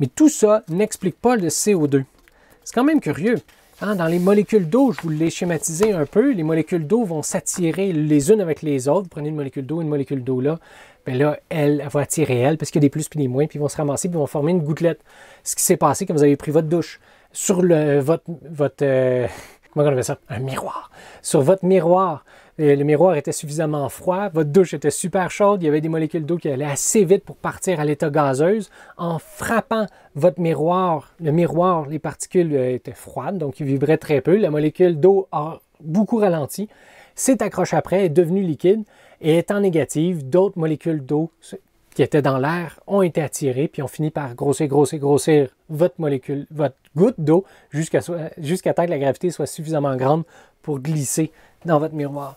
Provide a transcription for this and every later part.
Mais tout ça n'explique pas le CO2. C'est quand même curieux. Hein, dans les molécules d'eau, je vous l'ai schématisé un peu, les molécules d'eau vont s'attirer les unes avec les autres. Vous prenez une molécule d'eau, une molécule d'eau là, bien là, elle, elle va attirer elle, parce qu'il y a des plus et des moins, puis ils vont se ramasser, puis ils vont former une gouttelette. Ce qui s'est passé quand vous avez pris votre douche sur le, votre, votre euh, on ça? Un miroir. Sur votre miroir, euh, le miroir était suffisamment froid, votre douche était super chaude, il y avait des molécules d'eau qui allaient assez vite pour partir à l'état gazeuse. En frappant votre miroir, le miroir, les particules euh, étaient froides, donc ils vibraient très peu. La molécule d'eau a beaucoup ralenti, s'est accrochée après, est devenue liquide et étant négative, d'autres molécules d'eau qui étaient dans l'air ont été attirées puis ont fini par grossir, grossir, grossir votre molécule, votre goutte d'eau jusqu'à jusqu'à temps que la gravité soit suffisamment grande pour glisser dans votre miroir.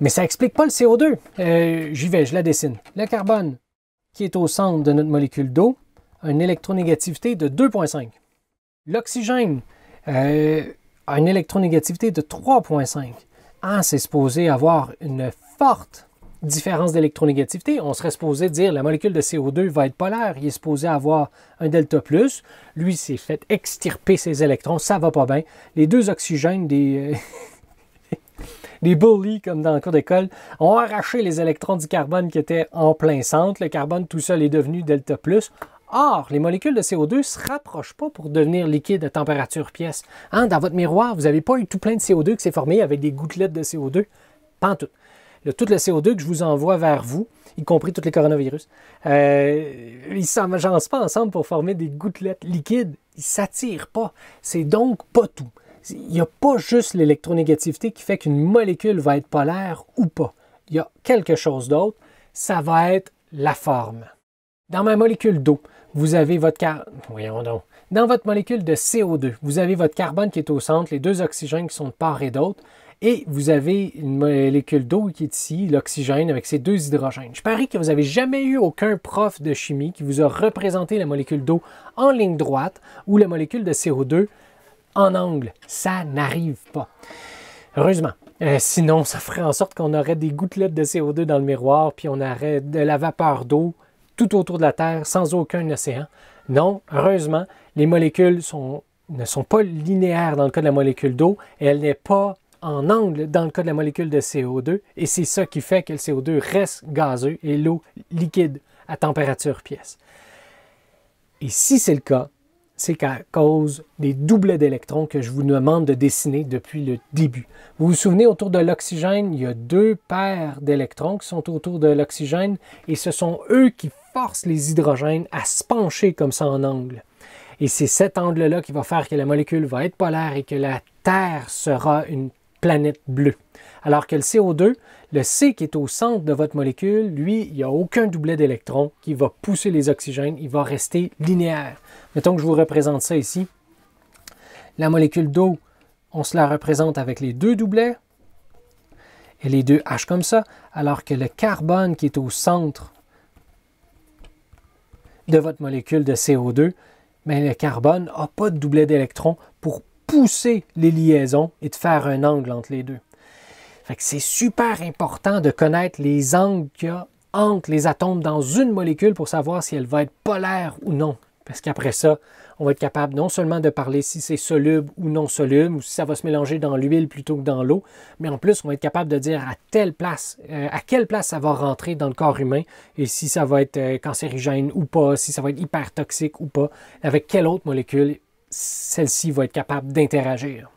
Mais ça n'explique pas le CO2. Euh, j'y vais, je la dessine. Le carbone, qui est au centre de notre molécule d'eau, a une électronégativité de 2,5. L'oxygène euh, a une électronégativité de 3,5. Ah, c'est supposé avoir une forte différence d'électronégativité. On serait supposé dire la molécule de CO2 va être polaire. Il est supposé avoir un delta plus. Lui, s'est fait extirper ses électrons. Ça va pas bien. Les deux oxygènes des. Euh, bullies, comme dans le cours d'école, ont arraché les électrons du carbone qui étaient en plein centre. Le carbone tout seul est devenu delta plus. Or, les molécules de CO2 ne se rapprochent pas pour devenir liquide à température pièce. Hein, dans votre miroir, vous n'avez pas eu tout plein de CO2 qui s'est formé avec des gouttelettes de CO2. Pas tout. Tout le CO2 que je vous envoie vers vous, y compris tous les coronavirus, euh, ils ne s'agencent pas ensemble pour former des gouttelettes liquides. Ils ne s'attirent pas. C'est donc pas tout il n'y a pas juste l'électronégativité qui fait qu'une molécule va être polaire ou pas. Il y a quelque chose d'autre. Ça va être la forme. Dans ma molécule d'eau, vous avez votre carbone. Voyons donc. Dans votre molécule de CO2, vous avez votre carbone qui est au centre, les deux oxygènes qui sont de part et d'autre, et vous avez une molécule d'eau qui est ici, l'oxygène, avec ses deux hydrogènes. Je parie que vous n'avez jamais eu aucun prof de chimie qui vous a représenté la molécule d'eau en ligne droite ou la molécule de CO2 en angle. Ça n'arrive pas. Heureusement. Euh, sinon, ça ferait en sorte qu'on aurait des gouttelettes de CO2 dans le miroir, puis on aurait de la vapeur d'eau tout autour de la Terre sans aucun océan. Non, heureusement, les molécules ne sont pas linéaires dans le cas de la molécule d'eau elle n'est pas en angle dans le cas de la molécule de CO2. Et c'est ça qui fait que le CO2 reste gazeux et l'eau liquide à température pièce. Et si c'est le cas, c'est qu'à cause des doublets d'électrons que je vous demande de dessiner depuis le début. Vous vous souvenez, autour de l'oxygène, il y a deux paires d'électrons qui sont autour de l'oxygène et ce sont eux qui forcent les hydrogènes à se pencher comme ça en angle. Et c'est cet angle-là qui va faire que la molécule va être polaire et que la Terre sera une planète bleue. Alors que le CO2, le C qui est au centre de votre molécule, lui, il n'y a aucun doublet d'électrons qui va pousser les oxygènes, il va rester linéaire. Mettons que je vous représente ça ici. La molécule d'eau, on se la représente avec les deux doublets et les deux H comme ça, alors que le carbone qui est au centre de votre molécule de CO2, mais le carbone n'a pas de doublet d'électrons pour pousser les liaisons et de faire un angle entre les deux. c'est super important de connaître les angles qu'il y a entre les atomes dans une molécule pour savoir si elle va être polaire ou non. Parce qu'après ça, on va être capable non seulement de parler si c'est soluble ou non soluble, ou si ça va se mélanger dans l'huile plutôt que dans l'eau, mais en plus, on va être capable de dire à telle place, euh, à quelle place ça va rentrer dans le corps humain, et si ça va être euh, cancérigène ou pas, si ça va être hyper toxique ou pas, avec quelle autre molécule celle-ci va être capable d'interagir.